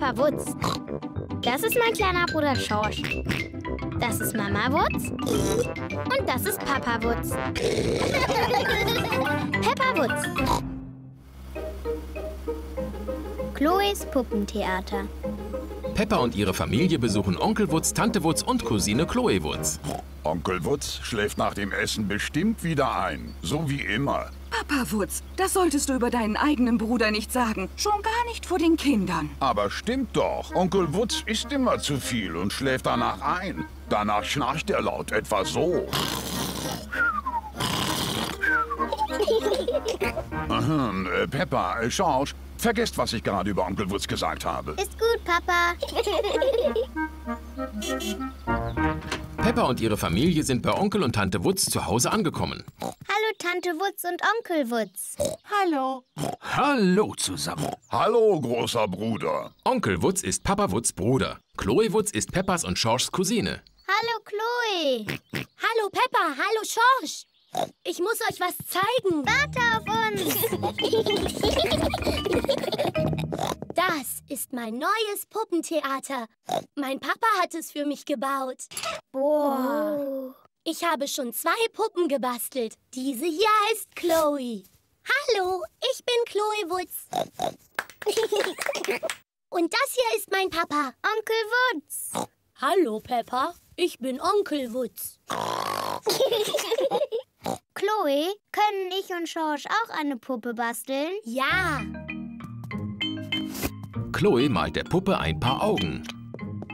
Papa Wutz. Das ist mein kleiner Bruder Schorsch. Das ist Mama Wutz. Und das ist Papa Wutz. Peppa Wutz. Chloes Puppentheater. Peppa und ihre Familie besuchen Onkel Wutz, Tante Wutz und Cousine Chloe Wutz. Onkel Wutz schläft nach dem Essen bestimmt wieder ein. So wie immer. Papa Wutz, das solltest du über deinen eigenen Bruder nicht sagen. Schon gar nicht vor den Kindern. Aber stimmt doch. Onkel Wutz isst immer zu viel und schläft danach ein. Danach schnarcht er laut, etwa so. Aha, äh, Peppa, äh, Schorsch, vergesst, was ich gerade über Onkel Wutz gesagt habe. Ist gut, Papa. Peppa und ihre Familie sind bei Onkel und Tante Wutz zu Hause angekommen. Tante Wutz und Onkel Wutz. Hallo. Hallo zusammen. Hallo, großer Bruder. Onkel Wutz ist Papa Wutz Bruder. Chloe Wutz ist Peppas und Schorschs Cousine. Hallo, Chloe. Hallo Peppa, hallo Schorsch. Ich muss euch was zeigen. Warte auf uns. Das ist mein neues Puppentheater. Mein Papa hat es für mich gebaut. Boah. Ich habe schon zwei Puppen gebastelt. Diese hier heißt Chloe. Hallo, ich bin Chloe Wutz. Und das hier ist mein Papa. Onkel Wutz. Hallo, Peppa. Ich bin Onkel Wutz. Chloe, können ich und Schorsch auch eine Puppe basteln? Ja. Chloe malt der Puppe ein paar Augen.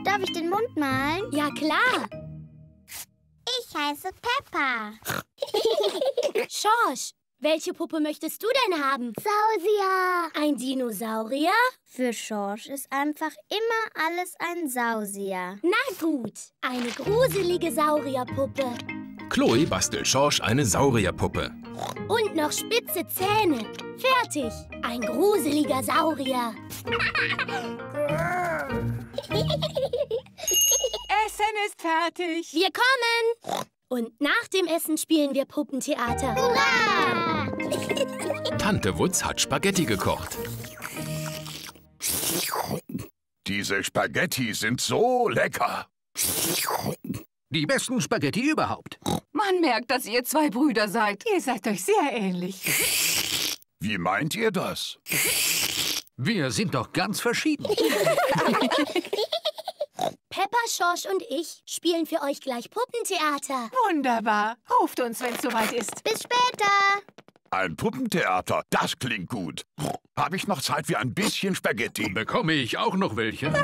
Darf ich den Mund malen? Ja, klar. Ich heiße Peppa. Schorsch, welche Puppe möchtest du denn haben? Sausier. Ein Dinosaurier? Für Schorsch ist einfach immer alles ein Sausier. Na gut, eine gruselige Saurierpuppe. Chloe bastelt Schorsch eine Saurierpuppe. Und noch spitze Zähne. Fertig. Ein gruseliger Saurier. Essen ist fertig. Wir kommen. Und nach dem Essen spielen wir Puppentheater. Hurra! Tante Wutz hat Spaghetti gekocht. Diese Spaghetti sind so lecker. Die besten Spaghetti überhaupt. Man merkt, dass ihr zwei Brüder seid. Ihr seid euch sehr ähnlich. Wie meint ihr das? Wir sind doch ganz verschieden. Peppa, Schorsch und ich spielen für euch gleich Puppentheater. Wunderbar. Ruft uns, wenn es soweit ist. Bis später. Ein Puppentheater, das klingt gut. Habe ich noch Zeit für ein bisschen Spaghetti? Bekomme ich auch noch welche?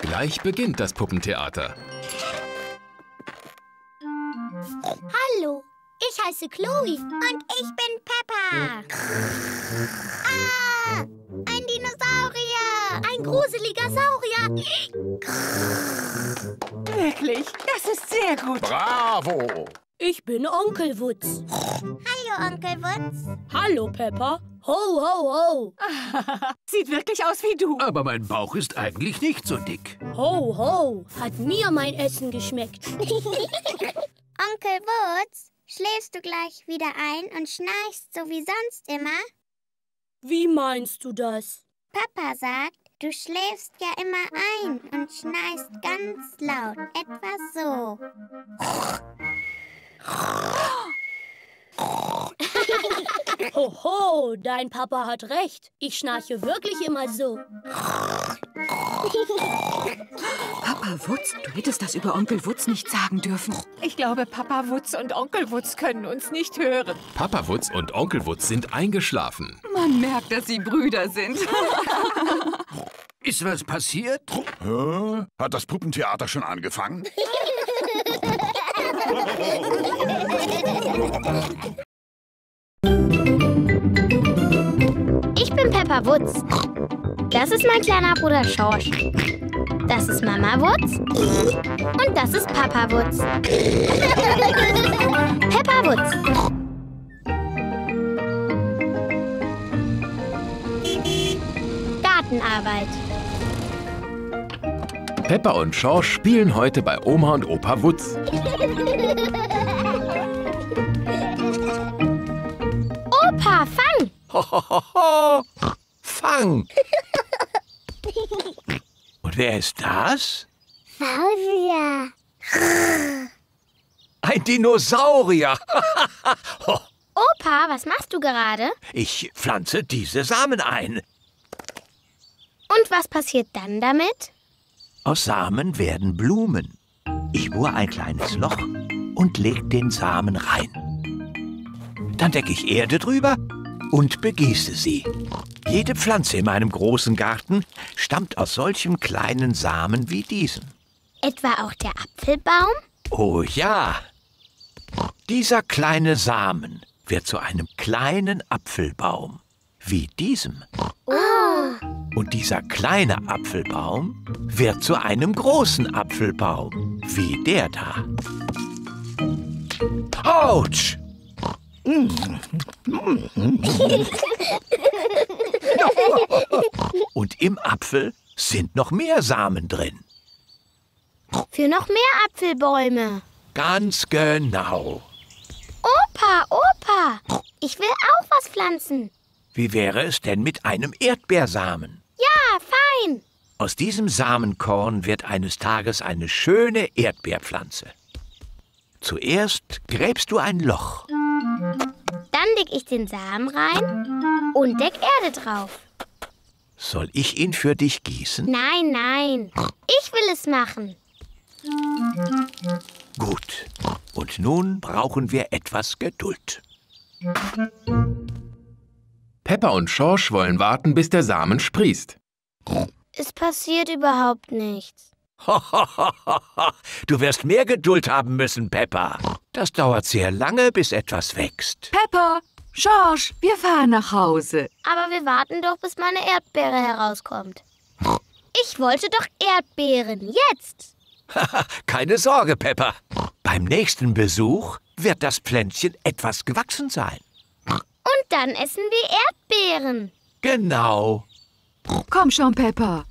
Gleich beginnt das Puppentheater. Hallo, ich heiße Chloe. Und ich bin Peppa. Ah, ein Dinosaurier. Ein gruseliger Saurier. Wirklich, das ist sehr gut. Bravo! Ich bin Onkel Wutz. Hallo, Onkel Wutz. Hallo, Peppa. Ho, ho, ho. Sieht wirklich aus wie du. Aber mein Bauch ist eigentlich nicht so dick. Ho, ho. Hat mir mein Essen geschmeckt. Onkel Wutz, schläfst du gleich wieder ein und schnarchst so wie sonst immer? Wie meinst du das? Papa sagt, du schläfst ja immer ein und schnarchst ganz laut. Etwa so. Ho, ho, dein Papa hat recht. Ich schnarche wirklich immer so. Papa Wutz, du hättest das über Onkel Wutz nicht sagen dürfen. Ich glaube, Papa Wutz und Onkel Wutz können uns nicht hören. Papa Wutz und Onkel Wutz sind eingeschlafen. Man merkt, dass sie Brüder sind. Ist was passiert? Hä? Hat das Puppentheater schon angefangen? Ich bin Peppa Wutz. Das ist mein kleiner Bruder Schorsch. Das ist Mama Wutz. Und das ist Papa Wutz. Peppa Wutz. Gartenarbeit. Pepper und Shaw spielen heute bei Oma und Opa Wutz. Opa, fang! Ho, fang! und wer ist das? Fausia. Ein Dinosaurier. Opa, was machst du gerade? Ich pflanze diese Samen ein. Und was passiert dann damit? Aus Samen werden Blumen. Ich bohre ein kleines Loch und leg den Samen rein. Dann decke ich Erde drüber und begieße sie. Jede Pflanze in meinem großen Garten stammt aus solchen kleinen Samen wie diesen. Etwa auch der Apfelbaum? Oh ja. Dieser kleine Samen wird zu einem kleinen Apfelbaum, wie diesem. Und dieser kleine Apfelbaum wird zu einem großen Apfelbaum, wie der da. Autsch! Und im Apfel sind noch mehr Samen drin. Für noch mehr Apfelbäume. Ganz genau. Opa, Opa, ich will auch was pflanzen. Wie wäre es denn mit einem Erdbeersamen? Ja, fein. Aus diesem Samenkorn wird eines Tages eine schöne Erdbeerpflanze. Zuerst gräbst du ein Loch. Dann leg ich den Samen rein und deck Erde drauf. Soll ich ihn für dich gießen? Nein, nein. Ich will es machen. Gut. Und nun brauchen wir etwas Geduld. Peppa und Schorsch wollen warten, bis der Samen sprießt. Es passiert überhaupt nichts. du wirst mehr Geduld haben müssen, Peppa. Das dauert sehr lange, bis etwas wächst. Pepper, George, wir fahren nach Hause. Aber wir warten doch, bis meine Erdbeere herauskommt. Ich wollte doch Erdbeeren. Jetzt. Keine Sorge, Peppa. Beim nächsten Besuch wird das Pflänzchen etwas gewachsen sein. Und dann essen wir Erdbeeren. Genau. Komm schon, Pepper.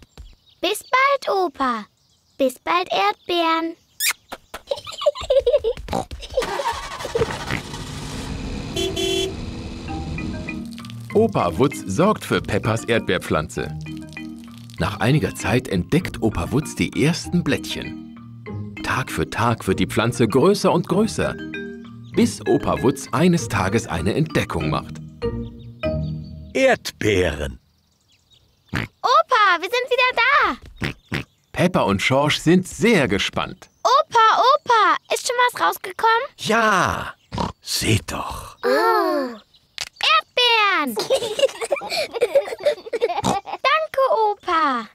Bis bald, Opa. Bis bald, Erdbeeren. Opa Wutz sorgt für Peppas Erdbeerpflanze. Nach einiger Zeit entdeckt Opa Wutz die ersten Blättchen. Tag für Tag wird die Pflanze größer und größer, bis Opa Wutz eines Tages eine Entdeckung macht. Erdbeeren. Opa, wir sind wieder da. Peppa und Schorsch sind sehr gespannt. Opa, Opa, ist schon was rausgekommen? Ja, seht doch. Oh. Erdbeeren. Danke, Opa.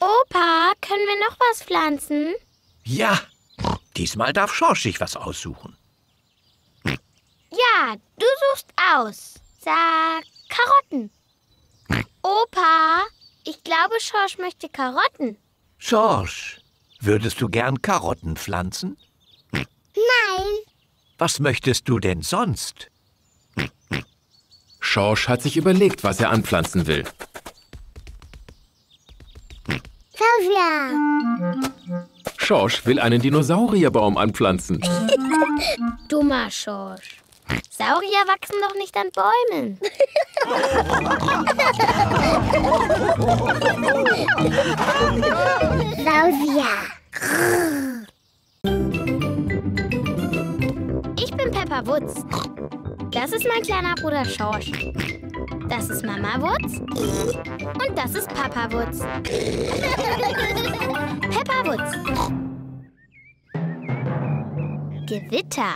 Opa, können wir noch was pflanzen? Ja, diesmal darf Schorsch sich was aussuchen. Ja, du suchst aus. Sag Karotten. Opa, ich glaube, Schorsch möchte Karotten. Schorsch, würdest du gern Karotten pflanzen? Nein. Was möchtest du denn sonst? Schorsch hat sich überlegt, was er anpflanzen will. Fausia. Schorsch will einen Dinosaurierbaum anpflanzen. Dummer Schorsch. Saurier wachsen doch nicht an Bäumen. Fausia. Ich bin Peppa Wutz. Das ist mein kleiner Bruder Schorsch. Das ist Mama Wutz. Und das ist Papa Wutz. Peppa Wutz. Gewitter.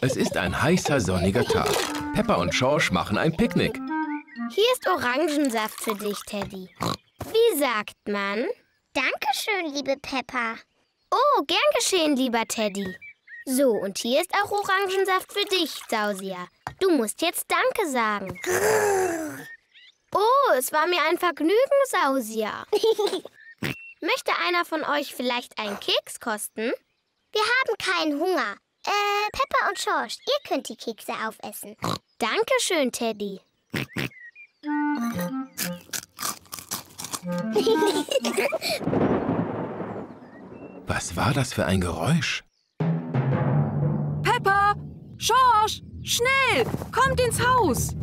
Es ist ein heißer, sonniger Tag. Peppa und Schorsch machen ein Picknick. Hier ist Orangensaft für dich, Teddy. Wie sagt man? Dankeschön, liebe Peppa. Oh, gern geschehen, lieber Teddy. So, und hier ist auch Orangensaft für dich, Sausia. Du musst jetzt Danke sagen. Oh, es war mir ein Vergnügen, Sausia. Möchte einer von euch vielleicht einen Keks kosten? Wir haben keinen Hunger. Äh, Peppa und Schorsch, ihr könnt die Kekse aufessen. Dankeschön, Teddy. Was war das für ein Geräusch? George, Schnell, kommt ins Haus.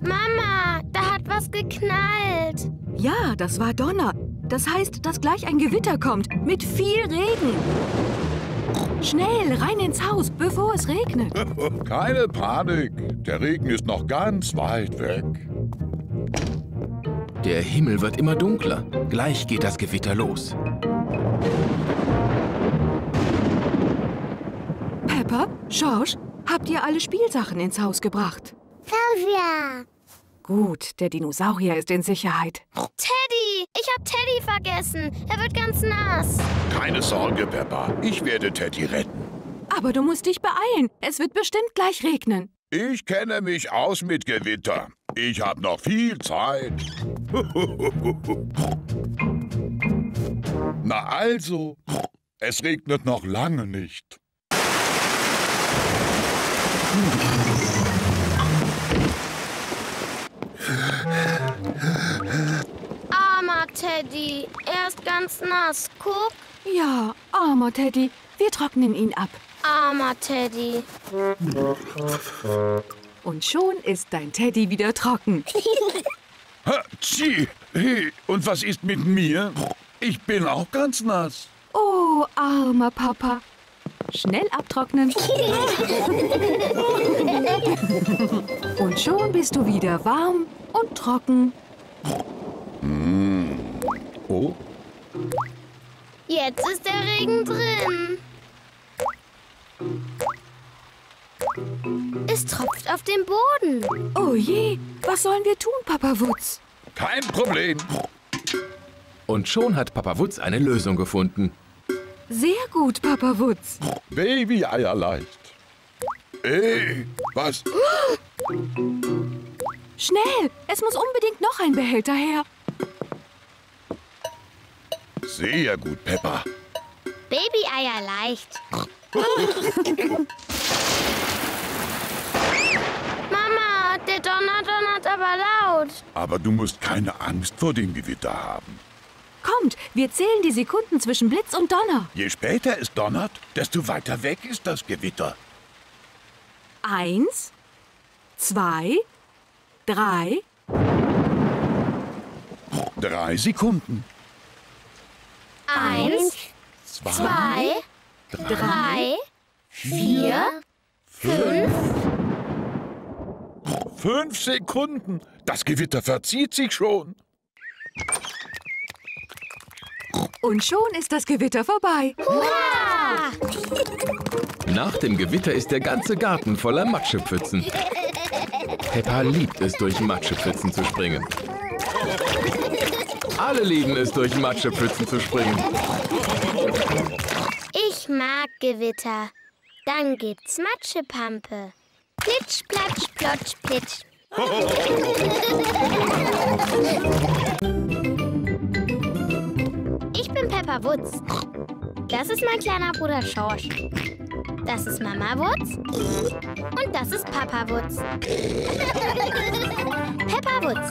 Mama, da hat was geknallt. Ja, das war Donner. Das heißt, dass gleich ein Gewitter kommt mit viel Regen. Schnell, rein ins Haus, bevor es regnet. Keine Panik. Der Regen ist noch ganz weit weg. Der Himmel wird immer dunkler. Gleich geht das Gewitter los. Pepper, Schorsch, habt ihr alle Spielsachen ins Haus gebracht? Sylvia. Gut, der Dinosaurier ist in Sicherheit. Teddy, ich hab Teddy vergessen. Er wird ganz nass. Keine Sorge, Peppa. Ich werde Teddy retten. Aber du musst dich beeilen. Es wird bestimmt gleich regnen. Ich kenne mich aus mit Gewitter. Ich habe noch viel Zeit. Na also, es regnet noch lange nicht. Armer Teddy, er ist ganz nass. Guck, Ja, armer Teddy. Wir trocknen ihn ab. armer Teddy. Und schon ist dein Teddy wieder trocken. Ha, tschi. Hey, und was ist mit mir? Ich bin auch ganz nass. Oh, armer Papa. Schnell abtrocknen. Und schon bist du wieder warm und trocken. Oh, Jetzt ist der Regen drin. Es tropft auf den Boden. Oh je, was sollen wir tun, Papa Wutz? kein Problem. Und schon hat Papa Wutz eine Lösung gefunden. Sehr gut, Papa Wutz. Baby-Eier leicht. Ey, was? Schnell, es muss unbedingt noch ein Behälter her. Sehr gut, Peppa. Baby-Eier leicht. Mama, der Donner donnert aber laut. Aber du musst keine Angst vor dem Gewitter haben. Kommt, wir zählen die Sekunden zwischen Blitz und Donner. Je später es donnert, desto weiter weg ist das Gewitter. Eins, zwei, drei, Drei Sekunden. Eins, zwei, drei, vier, fünf. Fünf Sekunden. Das Gewitter verzieht sich schon. Und schon ist das Gewitter vorbei. Hurra! Nach dem Gewitter ist der ganze Garten voller Matschepfützen. Peppa liebt es, durch Matschepfützen zu springen. Alle lieben es, durch Matschepfützen zu springen. Ich mag Gewitter. Dann gibt's Matschepampe. Plitsch, platsch, plotsch, plitsch. Peppa Wutz. Das ist mein kleiner Bruder Schorsch. Das ist Mama Wutz. Und das ist Papa Wutz. Peppa Wutz.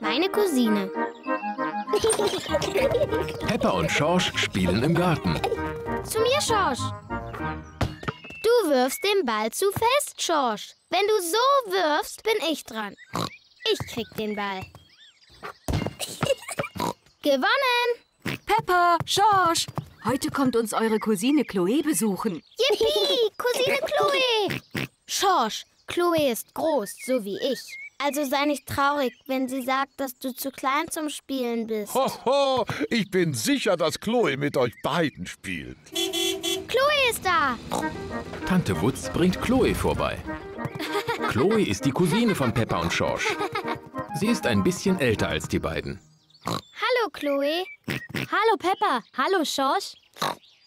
Meine Cousine. Peppa und Schorsch spielen im Garten. Zu mir, Schorsch. Du wirfst den Ball zu fest, Schorsch. Wenn du so wirfst, bin ich dran. Ich krieg den Ball. Gewonnen! Peppa, Schorsch, heute kommt uns eure Cousine Chloe besuchen. Yippie! Cousine Chloe! Schorsch, Chloe ist groß, so wie ich. Also sei nicht traurig, wenn sie sagt, dass du zu klein zum Spielen bist. Hoho, ich bin sicher, dass Chloe mit euch beiden spielt. Chloe ist da! Tante Wutz bringt Chloe vorbei. Chloe ist die Cousine von Peppa und Schorsch. Sie ist ein bisschen älter als die beiden. Hallo, Chloe. Hallo Peppa, hallo Schorsch.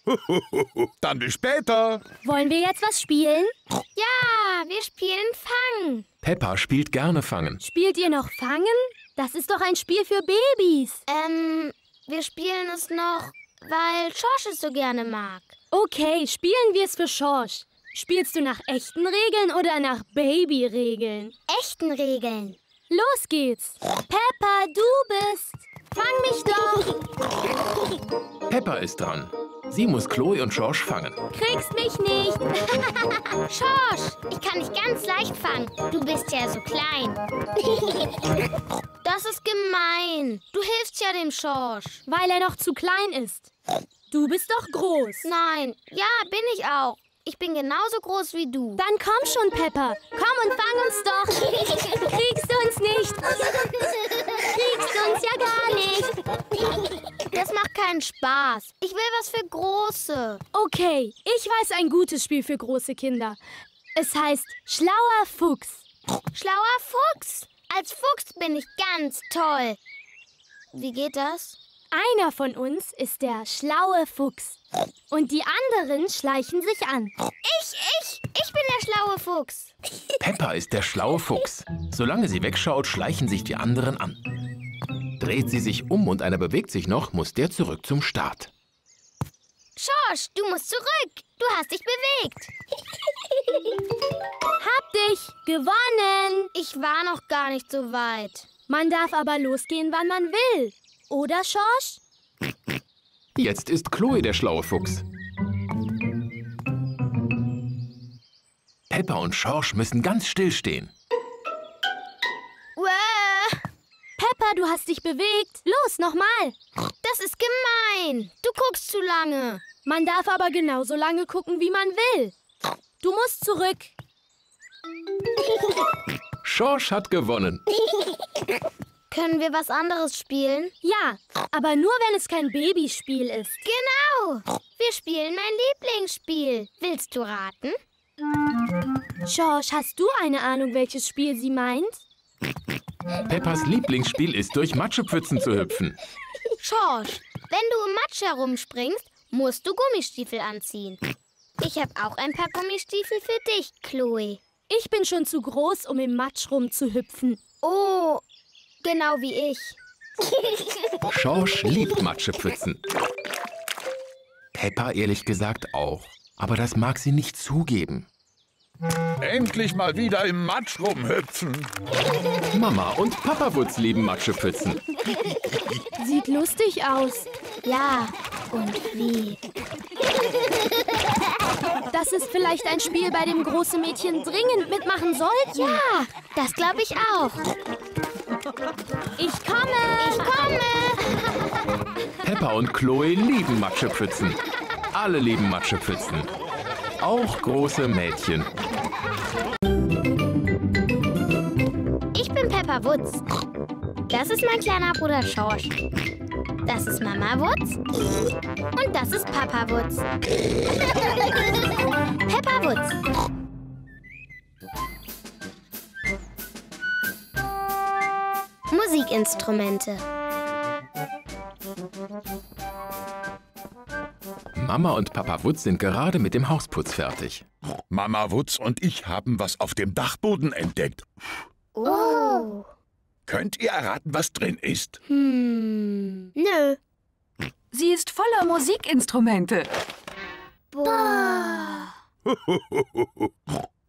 Dann bis später. Wollen wir jetzt was spielen? Ja, wir spielen Fang. Peppa spielt gerne Fangen. Spielt ihr noch Fangen? Das ist doch ein Spiel für Babys. Ähm, wir spielen es noch, weil Schorsch es so gerne mag. Okay, spielen wir es für Schorsch. Spielst du nach echten Regeln oder nach Babyregeln? Echten Regeln. Los geht's. Peppa, du bist. Fang mich doch. Peppa ist dran. Sie muss Chloe und George fangen. Kriegst mich nicht. Schorsch, ich kann dich ganz leicht fangen. Du bist ja so klein. Das ist gemein. Du hilfst ja dem Schorsch. Weil er noch zu klein ist. Du bist doch groß. Nein, ja, bin ich auch. Ich bin genauso groß wie du. Dann komm schon, Pepper. Komm und fang uns doch. Kriegst du uns nicht. Kriegst du uns ja gar nicht. Das macht keinen Spaß. Ich will was für Große. Okay, ich weiß ein gutes Spiel für große Kinder. Es heißt Schlauer Fuchs. Schlauer Fuchs. Als Fuchs bin ich ganz toll. Wie geht das? Einer von uns ist der schlaue Fuchs. Und die anderen schleichen sich an. Ich, ich, ich bin der schlaue Fuchs. Peppa ist der schlaue Fuchs. Solange sie wegschaut, schleichen sich die anderen an. Dreht sie sich um und einer bewegt sich noch, muss der zurück zum Start. Schorsch, du musst zurück. Du hast dich bewegt. Hab dich gewonnen. Ich war noch gar nicht so weit. Man darf aber losgehen, wann man will. Oder, Schorsch? Jetzt ist Chloe der schlaue Fuchs. Peppa und Schorsch müssen ganz still stehen. Uäh, Pepper, du hast dich bewegt. Los, nochmal. das ist gemein. Du guckst zu lange. Man darf aber genauso lange gucken, wie man will. Du musst zurück. Schorsch hat gewonnen. Können wir was anderes spielen? Ja, aber nur, wenn es kein Babyspiel ist. Genau. Wir spielen mein Lieblingsspiel. Willst du raten? Schorsch, hast du eine Ahnung, welches Spiel sie meint? Peppas Lieblingsspiel ist, durch Matschepfützen zu hüpfen. Schorsch, wenn du im Matsch herumspringst, musst du Gummistiefel anziehen. Ich habe auch ein paar Gummistiefel für dich, Chloe. Ich bin schon zu groß, um im Matsch rumzuhüpfen. Oh, genau wie ich. Schorsch liebt Matschepfützen. Peppa ehrlich gesagt auch. Aber das mag sie nicht zugeben. Endlich mal wieder im Matsch rumhüpfen. Mama und Papa Wutz lieben Matschepfützen. Sieht lustig aus. Ja, und wie? Das ist vielleicht ein Spiel, bei dem große Mädchen dringend mitmachen sollten. Ja, das glaube ich auch. Ich komme. Ich komme. Peppa und Chloe lieben Matschepfützen. Alle lieben Matschepfützen. Auch große Mädchen. Ich bin Peppa Wutz. Das ist mein kleiner Bruder Schorsch. Das ist Mama Wutz. Und das ist Papa Wutz. Peppa Wutz. Musikinstrumente. Mama und Papa Wutz sind gerade mit dem Hausputz fertig. Mama Wutz und ich haben was auf dem Dachboden entdeckt. Oh. Könnt ihr erraten, was drin ist? Hm. Nö. Sie ist voller Musikinstrumente. Boah.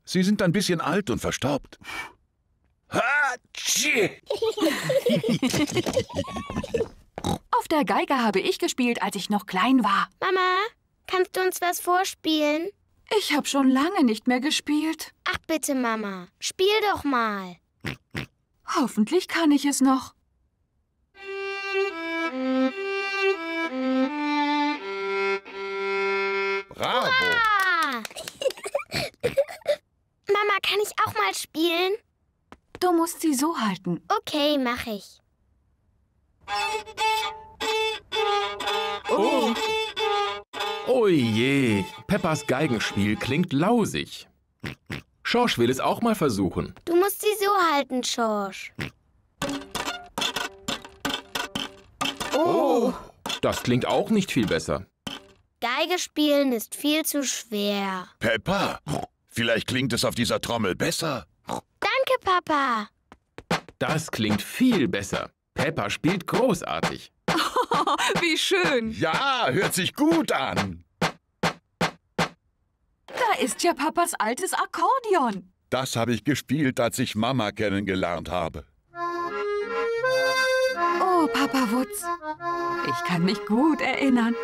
Sie sind ein bisschen alt und verstaubt. Auf der Geige habe ich gespielt, als ich noch klein war. Mama, kannst du uns was vorspielen? Ich habe schon lange nicht mehr gespielt. Ach bitte, Mama. Spiel doch mal. Hoffentlich kann ich es noch. Bravo! Ah. Mama, kann ich auch mal spielen? Du musst sie so halten. Okay, mach ich. Oh je, Peppas Geigenspiel klingt lausig. Schorsch will es auch mal versuchen. Du musst sie so halten, Schorsch. Oh, das klingt auch nicht viel besser. Geige spielen ist viel zu schwer. Peppa, vielleicht klingt es auf dieser Trommel besser. Danke, Papa. Das klingt viel besser. Peppa spielt großartig. Wie schön. Ja, hört sich gut an. Da ist ja Papas altes Akkordeon. Das habe ich gespielt, als ich Mama kennengelernt habe. Oh, Papa Wutz. Ich kann mich gut erinnern.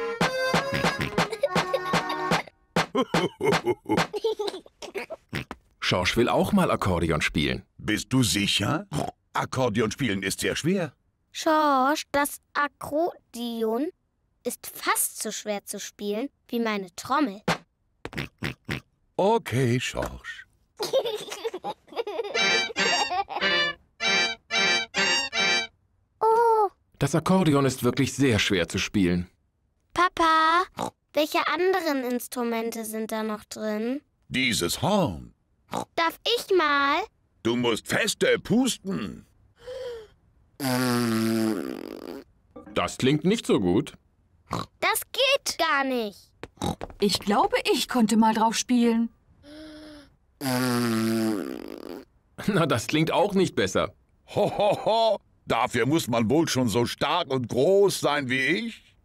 Schorsch will auch mal Akkordeon spielen. Bist du sicher? Akkordeon spielen ist sehr schwer. Schorsch, das Akkordeon ist fast so schwer zu spielen wie meine Trommel. Okay, Schorsch. Oh, Das Akkordeon ist wirklich sehr schwer zu spielen. Papa, welche anderen Instrumente sind da noch drin? Dieses Horn. Darf ich mal? Du musst feste pusten. Das klingt nicht so gut. Das geht gar nicht. Ich glaube, ich konnte mal drauf spielen. Na, das klingt auch nicht besser. Ho, ho, ho. Dafür muss man wohl schon so stark und groß sein wie ich.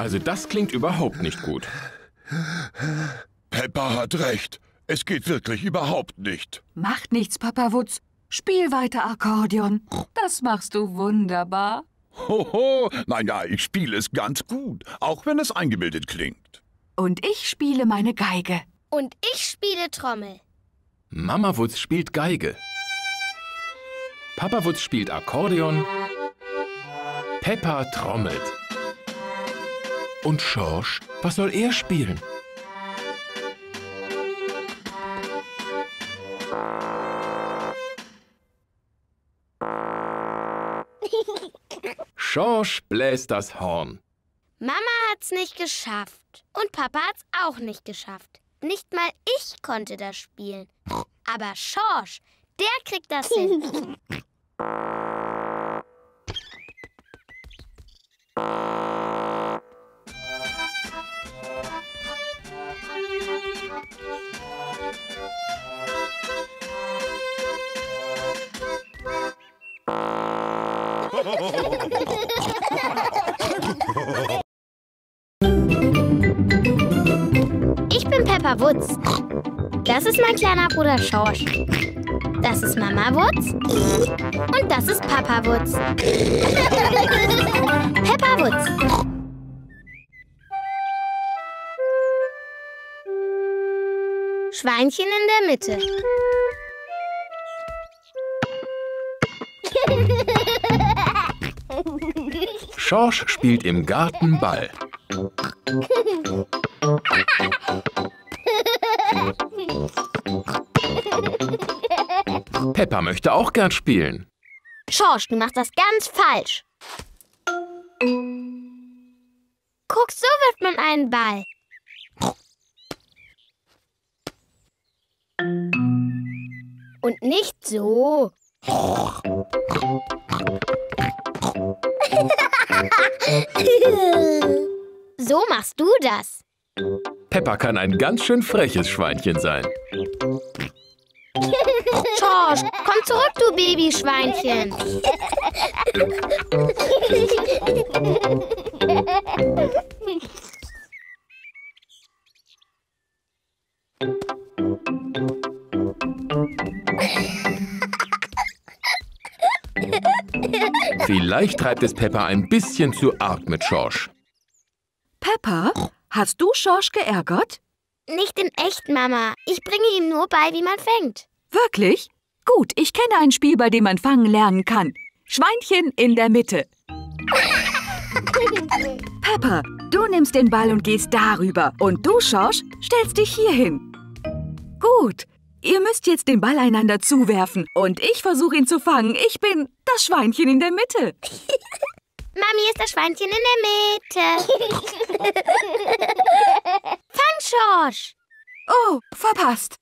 Also das klingt überhaupt nicht gut. Peppa hat recht. Es geht wirklich überhaupt nicht. Macht nichts, Papa Wutz. Spiel weiter Akkordeon. Das machst du wunderbar. Hoho, naja, ich spiele es ganz gut, auch wenn es eingebildet klingt. Und ich spiele meine Geige. Und ich spiele Trommel. Mama Wutz spielt Geige. Papa Wutz spielt Akkordeon. Peppa trommelt. Und Schorsch, was soll er spielen? Schorsch bläst das Horn. Mama hat's nicht geschafft. Und Papa hat's auch nicht geschafft. Nicht mal ich konnte das spielen. Aber Schorsch, der kriegt das hin. Ich bin Peppa Wutz. Das ist mein kleiner Bruder Schorsch. Das ist Mama Wutz. Und das ist Papa Wutz. Peppa Wutz. Schweinchen in der Mitte. Schorsch spielt im Garten Ball. Peppa möchte auch gern spielen. Schorsch, du machst das ganz falsch. Guck, so wirft man einen Ball. Und nicht so. So machst du das. Peppa kann ein ganz schön freches Schweinchen sein. Schorsch, komm zurück, du Babyschweinchen. Vielleicht treibt es Peppa ein bisschen zu arg mit Schorsch. Peppa, hast du Schorsch geärgert? Nicht in echt, Mama. Ich bringe ihm nur bei, wie man fängt. Wirklich? Gut, ich kenne ein Spiel, bei dem man fangen lernen kann. Schweinchen in der Mitte. Peppa, du nimmst den Ball und gehst darüber. Und du, Schorsch, stellst dich hier hin. Gut. Ihr müsst jetzt den Ball einander zuwerfen. Und ich versuche ihn zu fangen. Ich bin das Schweinchen in der Mitte. Mami ist das Schweinchen in der Mitte. Fang, Schorsch. Oh, verpasst.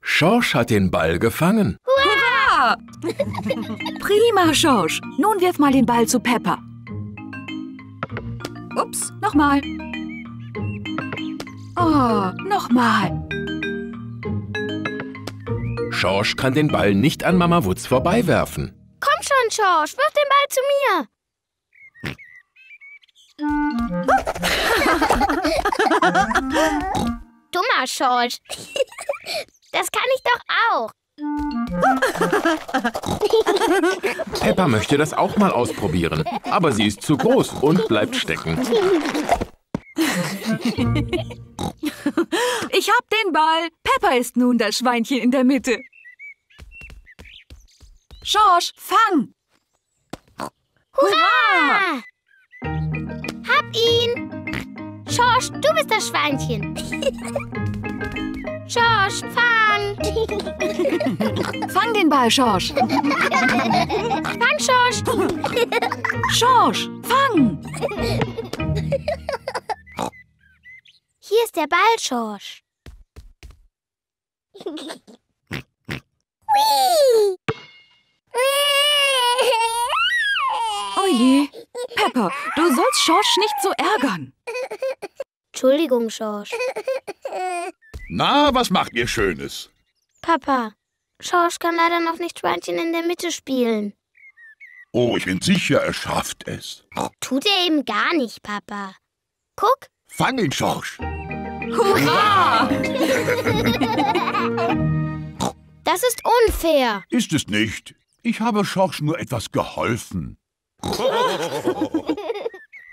Schorsch hat den Ball gefangen. Hurra! Prima, Schorsch. Nun wirf mal den Ball zu Peppa. Ups, nochmal. Oh, nochmal. Schorsch kann den Ball nicht an Mama Wutz vorbeiwerfen. Komm schon, Schorsch. Wirf den Ball zu mir. Dummer Schorsch. Das kann ich doch auch. Peppa möchte das auch mal ausprobieren, aber sie ist zu groß und bleibt stecken. Ich hab den Ball. Peppa ist nun das Schweinchen in der Mitte. Schorsch, fang! Hurra! Hab ihn! Schorsch, du bist das Schweinchen. Schorsch, fang! Fang den Ball, Schorsch. Fang, Schorsch! Schorsch, fang! Hier ist der Ball, Schorsch. Oh je. Peppa, du sollst Schorsch nicht so ärgern. Entschuldigung, Schorsch. Na, was macht ihr Schönes? Papa, Schorsch kann leider noch nicht Schweinchen in der Mitte spielen. Oh, ich bin sicher, er schafft es. Tut er eben gar nicht, Papa. Guck, Fang ihn, Schorsch. Hurra! das ist unfair. Ist es nicht. Ich habe Schorsch nur etwas geholfen.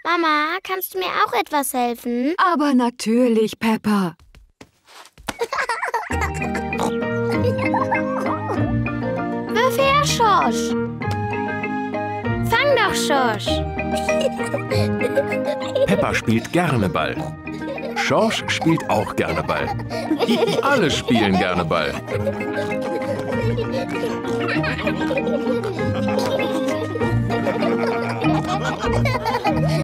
Mama, kannst du mir auch etwas helfen? Aber natürlich, Peppa. Wirf her, Schorsch. Fang doch, Schorsch. Peppa spielt gerne Ball. Schorsch spielt auch gerne Ball. Alle spielen gerne Ball. ハハハハ!